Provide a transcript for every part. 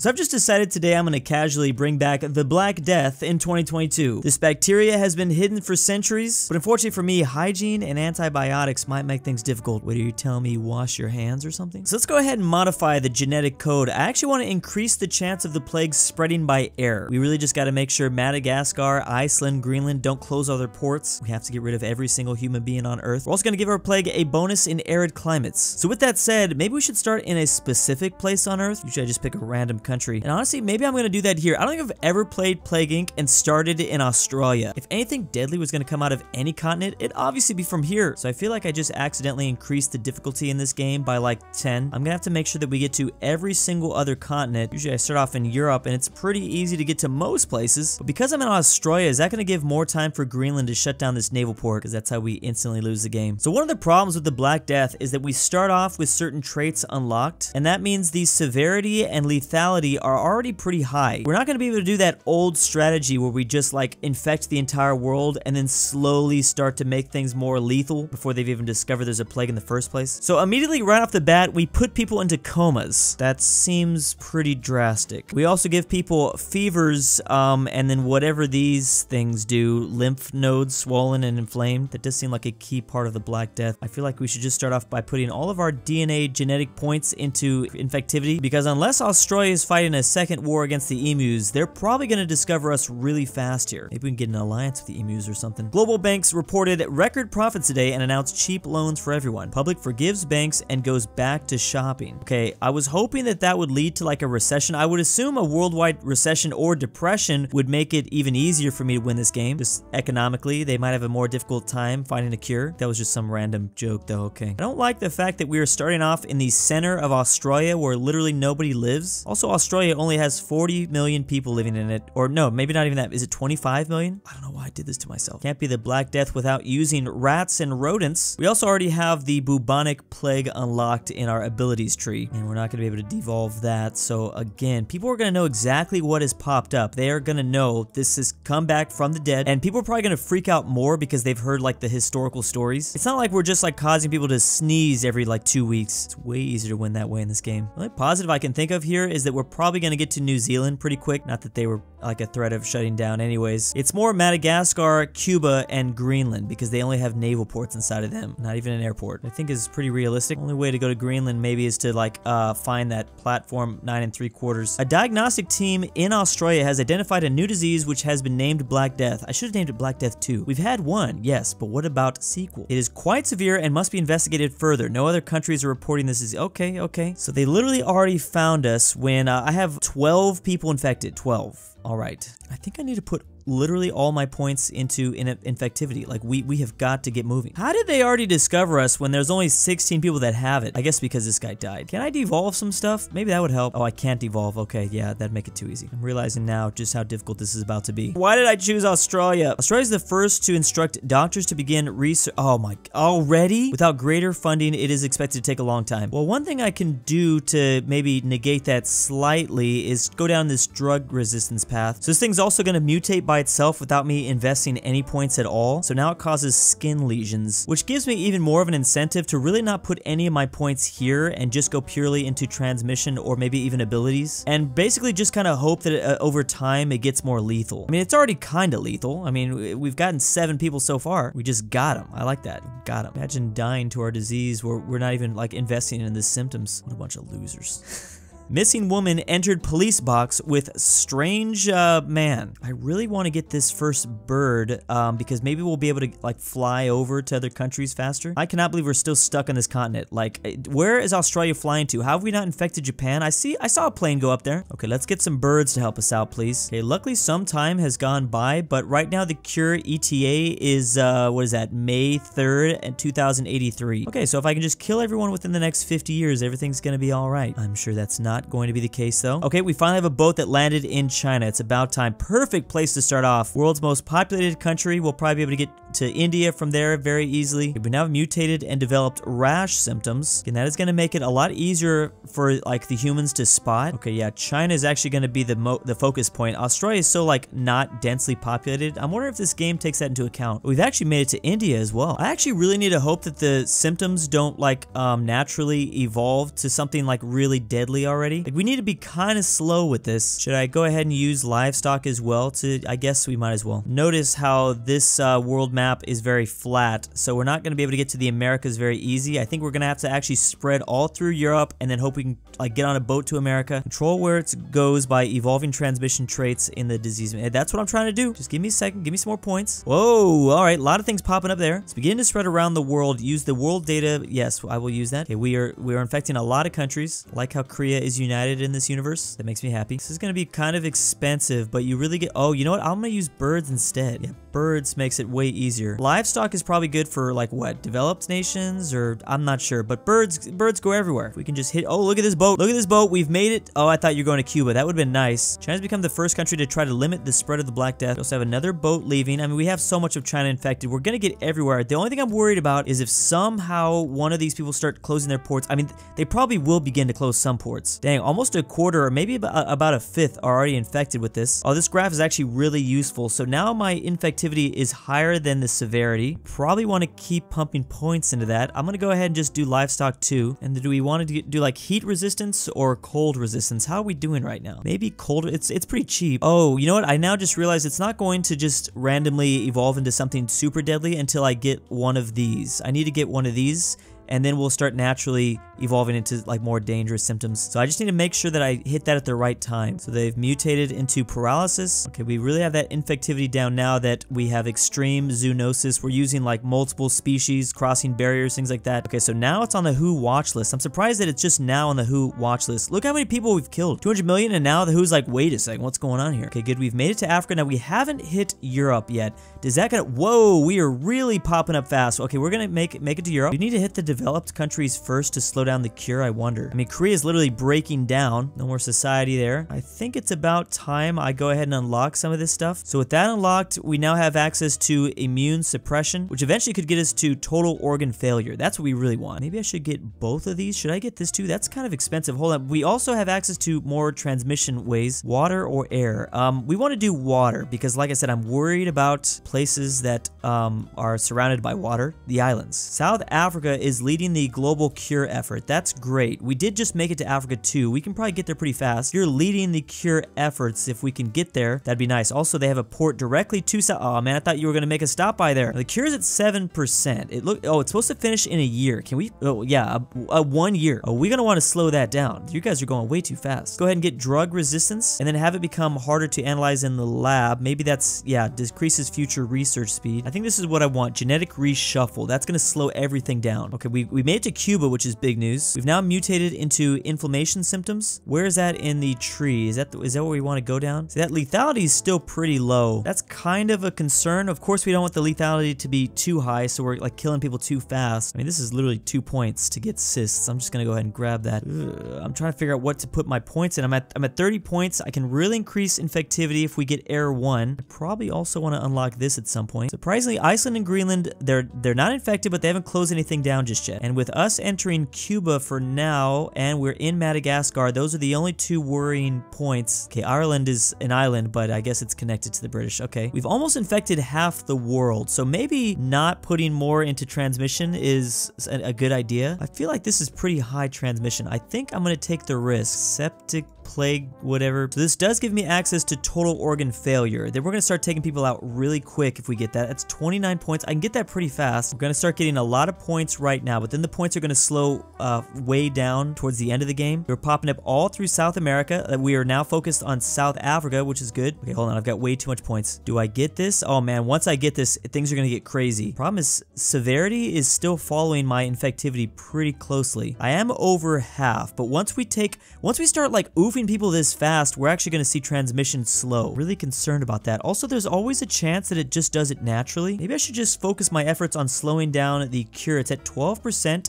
So I've just decided today I'm going to casually bring back the Black Death in 2022. This bacteria has been hidden for centuries, but unfortunately for me, hygiene and antibiotics might make things difficult. What are you telling me, wash your hands or something? So let's go ahead and modify the genetic code. I actually want to increase the chance of the plague spreading by air. We really just got to make sure Madagascar, Iceland, Greenland don't close all their ports. We have to get rid of every single human being on Earth. We're also going to give our plague a bonus in arid climates. So with that said, maybe we should start in a specific place on Earth. Usually I just pick a random country. And honestly, maybe I'm going to do that here. I don't think I've ever played Plague Inc. and started in Australia. If anything deadly was going to come out of any continent, it'd obviously be from here. So I feel like I just accidentally increased the difficulty in this game by like 10. I'm going to have to make sure that we get to every single other continent. Usually I start off in Europe and it's pretty easy to get to most places. But because I'm in Australia, is that going to give more time for Greenland to shut down this naval port? Because that's how we instantly lose the game. So one of the problems with the Black Death is that we start off with certain traits unlocked. And that means the severity and lethality are are already pretty high. We're not going to be able to do that old strategy where we just like infect the entire world and then slowly start to make things more lethal before they've even discovered there's a plague in the first place. So immediately right off the bat, we put people into comas. That seems pretty drastic. We also give people fevers um, and then whatever these things do, lymph nodes swollen and inflamed. That does seem like a key part of the Black Death. I feel like we should just start off by putting all of our DNA genetic points into infectivity because unless Australia is fighting a second war against the emus, they're probably going to discover us really fast here. Maybe we can get an alliance with the emus or something. Global banks reported record profits today and announced cheap loans for everyone. Public forgives banks and goes back to shopping. Okay, I was hoping that that would lead to like a recession. I would assume a worldwide recession or depression would make it even easier for me to win this game. Just economically, they might have a more difficult time finding a cure. That was just some random joke though, okay. I don't like the fact that we are starting off in the center of Australia where literally nobody lives. Also, Australia only has 40 million people living in it. Or no, maybe not even that. Is it 25 million? I don't know why I did this to myself. Can't be the Black Death without using rats and rodents. We also already have the bubonic plague unlocked in our abilities tree, and we're not going to be able to devolve that. So again, people are going to know exactly what has popped up. They are going to know this has come back from the dead, and people are probably going to freak out more because they've heard like the historical stories. It's not like we're just like causing people to sneeze every like two weeks. It's way easier to win that way in this game. The only positive I can think of here is that we're probably going to get to New Zealand pretty quick. Not that they were like a threat of shutting down anyways. It's more Madagascar, Cuba, and Greenland because they only have naval ports inside of them, not even an airport. I think is pretty realistic. Only way to go to Greenland maybe is to like uh, find that platform nine and three quarters. A diagnostic team in Australia has identified a new disease which has been named Black Death. I should have named it Black Death 2. We've had one, yes, but what about sequel? It is quite severe and must be investigated further. No other countries are reporting this is okay, okay. So they literally already found us when uh, I have 12 people infected. 12. All right. I think I need to put literally all my points into in infectivity. Like we we have got to get moving. How did they already discover us when there's only 16 people that have it? I guess because this guy died. Can I devolve some stuff? Maybe that would help. Oh, I can't devolve. Okay, yeah, that'd make it too easy. I'm realizing now just how difficult this is about to be. Why did I choose Australia? Australia's the first to instruct doctors to begin research. Oh my, already? Without greater funding, it is expected to take a long time. Well, one thing I can do to maybe negate that slightly is go down this drug resistance path. So this thing's also going to mutate by by itself without me investing any points at all, so now it causes skin lesions, which gives me even more of an incentive to really not put any of my points here and just go purely into transmission or maybe even abilities, and basically just kind of hope that uh, over time it gets more lethal. I mean, it's already kind of lethal. I mean, we've gotten seven people so far. We just got them. I like that. Got them. Imagine dying to our disease where we're not even like investing in the symptoms. What a bunch of losers. Missing woman entered police box with strange uh, man. I really want to get this first bird um, because maybe we'll be able to like fly over to other countries faster. I cannot believe we're still stuck on this continent. Like, eh, where is Australia flying to? How have we not infected Japan? I see, I saw a plane go up there. Okay, let's get some birds to help us out, please. Okay, luckily some time has gone by, but right now the cure ETA is, uh, what is that, May 3rd and 2083. Okay, so if I can just kill everyone within the next 50 years, everything's gonna be all right. I'm sure that's not not going to be the case though. Okay, we finally have a boat that landed in China. It's about time. Perfect place to start off. World's most populated country. We'll probably be able to get to India from there very easily. We now have mutated and developed rash symptoms, and that is going to make it a lot easier for like the humans to spot. Okay, yeah, China is actually going to be the the focus point. Australia is so like not densely populated. I'm wondering if this game takes that into account. We've actually made it to India as well. I actually really need to hope that the symptoms don't like um, naturally evolve to something like really deadly already already. Like, we need to be kind of slow with this. Should I go ahead and use livestock as well to, I guess we might as well. Notice how this uh, world map is very flat, so we're not going to be able to get to the Americas very easy. I think we're going to have to actually spread all through Europe and then hope we can like get on a boat to America. Control where it goes by evolving transmission traits in the disease. That's what I'm trying to do. Just give me a second. Give me some more points. Whoa. All right. A lot of things popping up there. It's beginning to spread around the world. Use the world data. Yes, I will use that. Okay, we are we are infecting a lot of countries. like how Korea is united in this universe. That makes me happy. This is going to be kind of expensive, but you really get... Oh, you know what? I'm going to use birds instead. Yeah, birds makes it way easier. Livestock is probably good for like what? Developed nations or I'm not sure, but birds birds go everywhere. We can just hit... Oh, look at this boat. Look at this boat. We've made it. Oh, I thought you were going to Cuba. That would have been nice. China's become the first country to try to limit the spread of the Black Death. We also have another boat leaving. I mean, we have so much of China infected. We're going to get everywhere. The only thing I'm worried about is if somehow one of these people start closing their ports. I mean, they probably will begin to close some ports. Dang, almost a quarter or maybe about a fifth are already infected with this. Oh, this graph is actually really useful. So now my infectivity is higher than the severity. Probably want to keep pumping points into that. I'm going to go ahead and just do livestock too. And do we want to do like heat resistance or cold resistance? How are we doing right now? Maybe cold. It's, it's pretty cheap. Oh, you know what? I now just realized it's not going to just randomly evolve into something super deadly until I get one of these. I need to get one of these and then we'll start naturally evolving into like more dangerous symptoms. So I just need to make sure that I hit that at the right time. So they've mutated into paralysis. Okay, we really have that infectivity down now that we have extreme zoonosis. We're using like multiple species, crossing barriers, things like that. Okay, so now it's on the WHO watch list. I'm surprised that it's just now on the WHO watch list. Look how many people we've killed. 200 million and now the WHO's like, wait a second, what's going on here? Okay, good. We've made it to Africa. Now we haven't hit Europe yet. Does that gonna, whoa, we are really popping up fast. Okay, we're gonna make, make it to Europe. We need to hit the developed countries first to slow down the cure, I wonder. I mean, Korea is literally breaking down. No more society there. I think it's about time I go ahead and unlock some of this stuff. So with that unlocked, we now have access to immune suppression, which eventually could get us to total organ failure. That's what we really want. Maybe I should get both of these. Should I get this too? That's kind of expensive. Hold on. We also have access to more transmission ways, water or air. Um, we want to do water because like I said, I'm worried about places that um, are surrounded by water, the islands. South Africa is leading the global cure effort. That's great. We did just make it to Africa too. We can probably get there pretty fast. You're leading the cure efforts. If we can get there, that'd be nice. Also, they have a port directly to South. Oh man, I thought you were gonna make a stop by there. The cure is at seven percent. It look. Oh, it's supposed to finish in a year. Can we? Oh yeah, a, a one year. Oh, we're gonna want to slow that down. You guys are going way too fast. Go ahead and get drug resistance, and then have it become harder to analyze in the lab. Maybe that's yeah decreases future research speed. I think this is what I want. Genetic reshuffle. That's gonna slow everything down. Okay, we, we made it to Cuba, which is big news. We've now mutated into inflammation symptoms. Where is that in the tree? Is that the, is that where we want to go down? See, that lethality is still pretty low. That's kind of a concern. Of course, we don't want the lethality to be too high, so we're like killing people too fast. I mean, this is literally two points to get cysts. I'm just gonna go ahead and grab that. Ugh, I'm trying to figure out what to put my points in. I'm at I'm at 30 points. I can really increase infectivity if we get air one. I probably also want to unlock this at some point. Surprisingly, Iceland and Greenland, they're they're not infected, but they haven't closed anything down just yet. And with us entering Cuba for now, and we're in Madagascar, those are the only two worrying points. Okay, Ireland is an island, but I guess it's connected to the British. Okay, we've almost infected half the world, so maybe not putting more into transmission is a, good idea. I feel like this is pretty high transmission. I think I'm gonna take the risk. Septic plague, whatever. So this does give me access to total organ failure. Then we're to start taking people out really quick if we get that. That's 29 points. I can get that pretty fast. We're going to start getting a lot of points right now, but then the points are going to slow uh, way down towards the end of the game. We're popping up all through South America. Uh, we are now focused on South Africa, which is good. Okay, hold on. I've got way too much points. Do I get this? Oh man, once I get this, things are going to get crazy. Problem is, severity is still following my infectivity pretty closely. I am over half, but once we take, once we start like oofing people this fast, we're actually going to see transmission slow. Really concerned about that. Also, there's always a chance that it just does it naturally. Maybe I should just focus my efforts on slowing down the cure. It's at 12%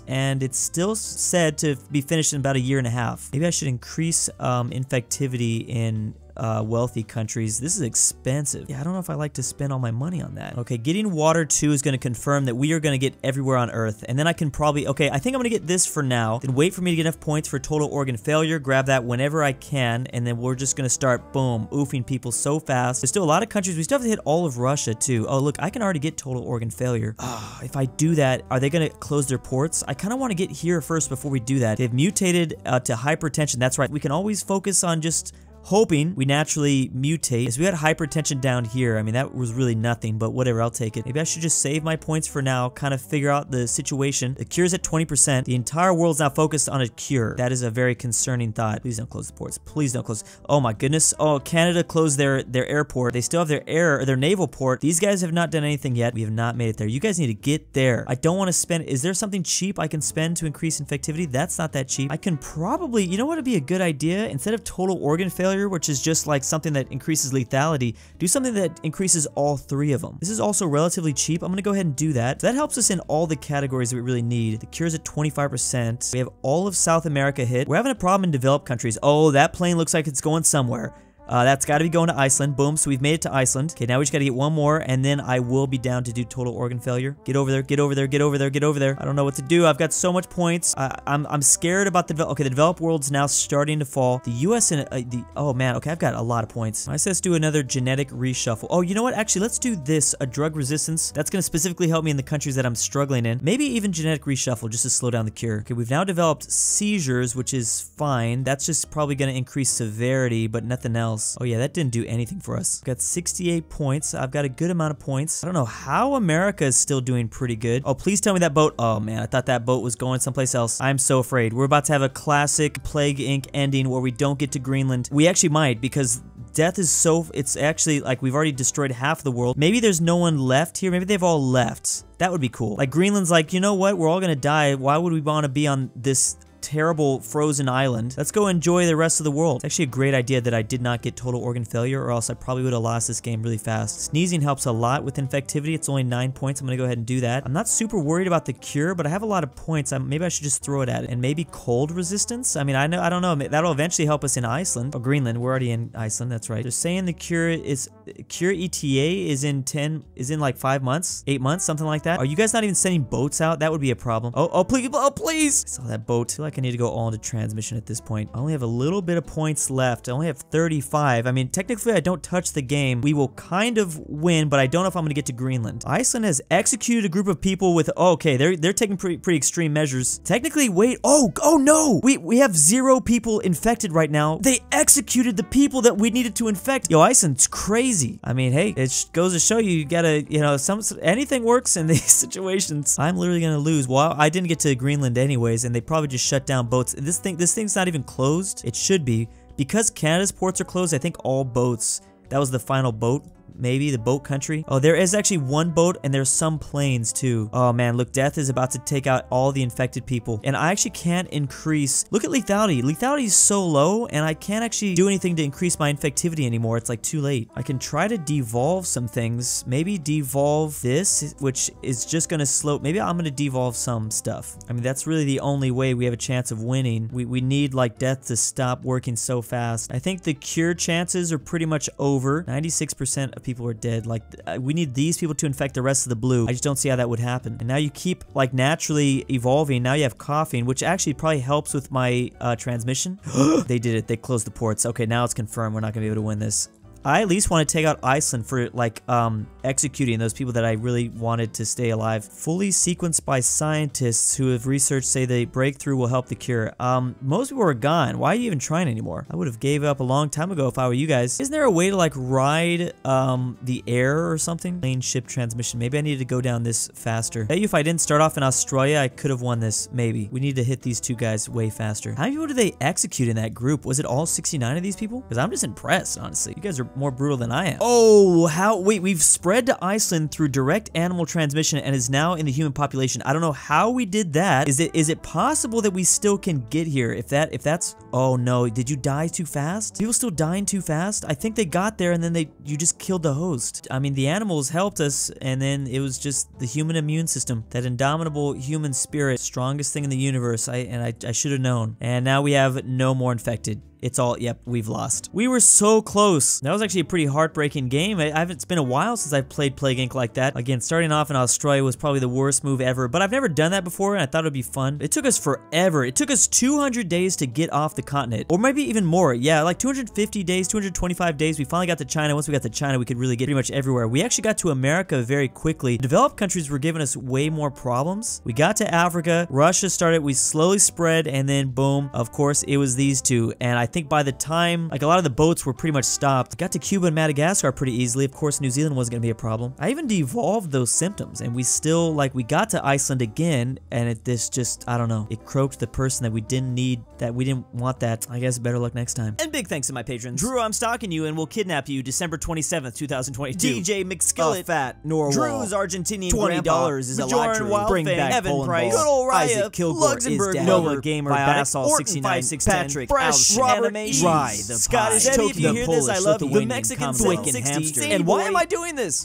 and it's still said to be finished in about a year and a half. Maybe I should increase um, infectivity in uh, wealthy countries. This is expensive. Yeah, I don't know if I like to spend all my money on that. Okay, getting water too is going to confirm that we are going to get everywhere on Earth. And then I can probably, okay, I think I'm going to get this for now. Then wait for me to get enough points for total organ failure. Grab that whenever I can. And then we're just going to start, boom, oofing people so fast. There's still a lot of countries. We still have to hit all of Russia too. Oh, look, I can already get total organ failure. Oh, if I do that, are they going to close their ports? I kind of want to get here first before we do that. They've mutated uh, to hypertension. That's right. We can always focus on just hoping we naturally mutate. As we had hypertension down here, I mean, that was really nothing, but whatever, I'll take it. Maybe I should just save my points for now, kind of figure out the situation. The cure's at 20%. The entire world's now focused on a cure. That is a very concerning thought. Please don't close the ports. Please don't close. Oh my goodness. Oh, Canada closed their, their airport. They still have their air, or their naval port. These guys have not done anything yet. We have not made it there. You guys need to get there. I don't want to spend, is there something cheap I can spend to increase infectivity? That's not that cheap. I can probably, you know what would be a good idea? Instead of total organ failure, failure, which is just like something that increases lethality, do something that increases all three of them. This is also relatively cheap. I'm going to go ahead and do that. So that helps us in all the categories that we really need. The cure's at 25%. We have all of South America hit. We're having a problem in developed countries. Oh, that plane looks like it's going somewhere. Uh, that's got to be going to Iceland. Boom. So we've made it to Iceland. Okay, now we just got to get one more, and then I will be down to do total organ failure. Get over there. Get over there. Get over there. Get over there. I don't know what to do. I've got so much points. I, am I'm, I'm scared about the okay. The developed world's now starting to fall. The U.S. and uh, the oh man. Okay, I've got a lot of points. I let's do another genetic reshuffle. Oh, you know what? Actually, let's do this. A drug resistance. That's going to specifically help me in the countries that I'm struggling in. Maybe even genetic reshuffle just to slow down the cure. Okay, we've now developed seizures, which is fine. That's just probably going to increase severity, but nothing else. Oh yeah, that didn't do anything for us. Got 68 points. I've got a good amount of points. I don't know how America is still doing pretty good. Oh, please tell me that boat. Oh man, I thought that boat was going someplace else. I'm so afraid. We're about to have a classic Plague Inc. ending where we don't get to Greenland. We actually might because death is so it's actually like we've already destroyed half of the world maybe there's no one left here maybe they've all left that would be cool like greenland's like you know what we're all gonna die why would we want to be on this terrible frozen island. Let's go enjoy the rest of the world. It's actually a great idea that I did not get total organ failure or else I probably would have lost this game really fast. Sneezing helps a lot with infectivity. It's only 9 points. I'm going to go ahead and do that. I'm not super worried about the cure, but I have a lot of points. I, maybe I should just throw it at it. And maybe cold resistance? I mean, I know I don't know. That'll eventually help us in Iceland. Or Greenland. We're already in Iceland. That's right. They're saying the cure is cure ETA is in 10 is in like 5 months, 8 months, something like that. Are you guys not even sending boats out? That would be a problem. Oh, oh please, oh please. I saw that boat. I feel like I need to go all into transmission at this point. I only have a little bit of points left. I only have 35. I mean, technically I don't touch the game. We will kind of win, but I don't know if I'm going to get to Greenland. Iceland has executed a group of people with, oh, okay, they're they're taking pretty, pretty extreme measures. Technically, wait, oh, oh no! We, we have zero people infected right now. They executed the people that we needed to infect. Yo, Iceland's crazy. I mean, hey, it goes to show you, you gotta, you know, some anything works in these situations. I'm literally gonna lose. Well, I didn't get to Greenland anyways, and they probably just shut down boats. This thing, this thing's not even closed. It should be. Because Canada's ports are closed, I think all boats, that was the final boat maybe the boat country. Oh, there is actually one boat and there's some planes too. Oh man, look, death is about to take out all the infected people. And I actually can't increase, look at lethality. Lethality is so low and I can't actually do anything to increase my infectivity anymore. It's like too late. I can try to devolve some things. Maybe devolve this, which is just gonna slow, maybe I'm gonna devolve some stuff. I mean, that's really the only way we have a chance of winning. We, we need like death to stop working so fast. I think the cure chances are pretty much over. 96% of people are dead. Like, uh, we need these people to infect the rest of the blue. I just don't see how that would happen. And now you keep, like, naturally evolving. Now you have coughing, which actually probably helps with my uh, transmission. they did it. They closed the ports. Okay, now it's confirmed. We're not going to be able to win this. I at least want to take out Iceland for like um, executing those people that I really wanted to stay alive. Fully sequenced by scientists who have researched say the breakthrough will help the cure. Um, most people are gone. Why are you even trying anymore? I would have gave up a long time ago if I were you guys. Isn't there a way to like ride um, the air or something? Plane ship transmission. Maybe I need to go down this faster. Maybe if I didn't start off in Australia, I could have won this. Maybe. We need to hit these two guys way faster. How many people did they execute in that group? Was it all 69 of these people? Because I'm just impressed, honestly. You guys are more brutal than I am. Oh, how? Wait, we've spread to Iceland through direct animal transmission and is now in the human population. I don't know how we did that. Is it is it possible that we still can get here? If that if that's oh no, did you die too fast? People still dying too fast? I think they got there and then they you just killed the host. I mean, the animals helped us and then it was just the human immune system, that indomitable human spirit, strongest thing in the universe. I and I, I should have known. And now we have no more infected It's all, yep, we've lost. We were so close. That was actually a pretty heartbreaking game. I, I haven't, it's been a while since I've played Plague Inc. like that. Again, starting off in Australia was probably the worst move ever, but I've never done that before and I thought it would be fun. It took us forever. It took us 200 days to get off the continent, or maybe even more. Yeah, like 250 days, 225 days. We finally got to China. Once we got to China, we could really get pretty much everywhere. We actually got to America very quickly. Developed countries were giving us way more problems. We got to Africa. Russia started. We slowly spread, and then boom, of course, it was these two. And I think by the time, like a lot of the boats were pretty much stopped, got to Cuba and Madagascar pretty easily. Of course, New Zealand wasn't going to be a problem. I even devolved those symptoms, and we still, like, we got to Iceland again, and it this just, I don't know, it croaked the person that we didn't need, that we didn't want that. I guess better luck next time. And big thanks to my patrons. Drew, I'm stalking you and will kidnap you December 27th, 2022. DJ McSkillet. A fat Norwal. Drew's Argentinian $20 grandpa, is a Bajoran luxury. Wild Bring Fang, back Evan bowling Price, balls. Good old Raya, Isaac Kilgore is Luxembourg, dead. Noah Gamer, Biotic, Basol 69, 5610, Patrick, Fresh, Robert Robert. Dry the Scottish pie. Debbie, if you The hear this, I love you. The Lithuanian Mexican combine. 760. And why am I doing this?